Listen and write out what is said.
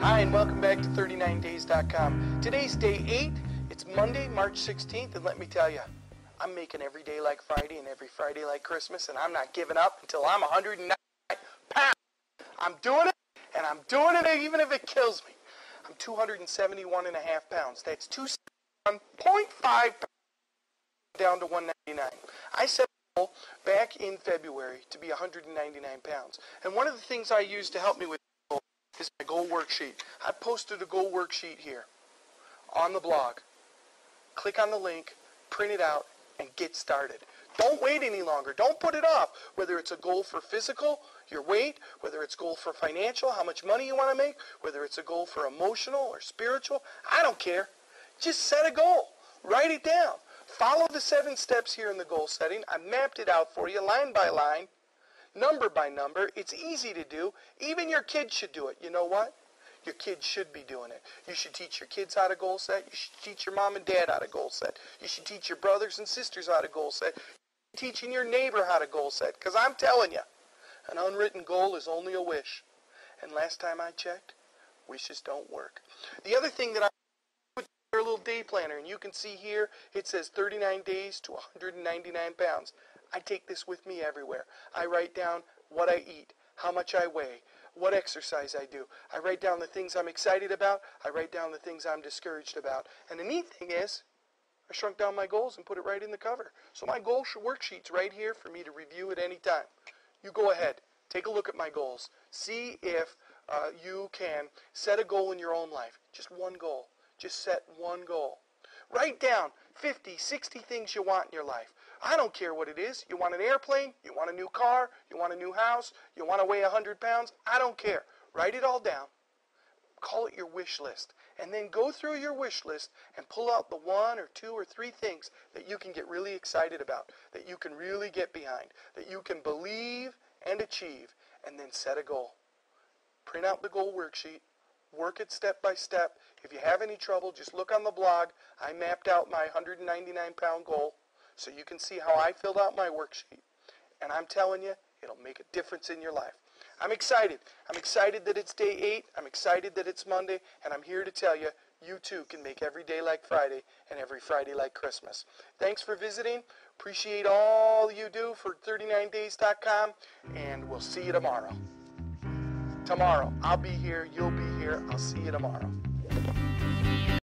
Hi, and welcome back to 39days.com. Today's day 8. It's Monday, March 16th, and let me tell you, I'm making every day like Friday and every Friday like Christmas, and I'm not giving up until I'm 109 pounds. I'm doing it, and I'm doing it even if it kills me. I'm 271 and a half pounds. That's 2.5 down to 199. I set a goal back in February to be 199 pounds. And one of the things I use to help me with is my goal worksheet. I posted a goal worksheet here on the blog. Click on the link, print it out, and get started. Don't wait any longer. Don't put it off. Whether it's a goal for physical, your weight, whether it's goal for financial, how much money you want to make, whether it's a goal for emotional or spiritual, I don't care. Just set a goal. Write it down. Follow the seven steps here in the goal setting. I mapped it out for you line by line, number by number. It's easy to do. Even your kids should do it. You know what? Your kids should be doing it. You should teach your kids how to goal set. You should teach your mom and dad how to goal set. You should teach your brothers and sisters how to goal set. Teaching your neighbor how to goal set. Because I'm telling you, an unwritten goal is only a wish. And last time I checked, wishes don't work. The other thing that I put your little day planner, and you can see here, it says 39 days to 199 pounds. I take this with me everywhere. I write down what I eat, how much I weigh, what exercise I do. I write down the things I'm excited about. I write down the things I'm discouraged about. And the neat thing is, I shrunk down my goals and put it right in the cover. So my goal worksheet's right here for me to review at any time. You go ahead, take a look at my goals. See if uh, you can set a goal in your own life. Just one goal. Just set one goal. Write down 50, 60 things you want in your life. I don't care what it is. You want an airplane? You want a new car? You want a new house? You want to weigh 100 pounds? I don't care. Write it all down. Call it your wish list. And then go through your wish list and pull out the one or two or three things that you can get really excited about, that you can really get behind, that you can believe and achieve, and then set a goal. Print out the goal worksheet. Work it step by step. If you have any trouble, just look on the blog. I mapped out my 199 pound goal so you can see how I filled out my worksheet. And I'm telling you, it'll make a difference in your life. I'm excited. I'm excited that it's day eight. I'm excited that it's Monday. And I'm here to tell you, you too can make every day like Friday and every Friday like Christmas. Thanks for visiting. Appreciate all you do for 39days.com. And we'll see you tomorrow. Tomorrow. I'll be here. You'll be here. I'll see you tomorrow.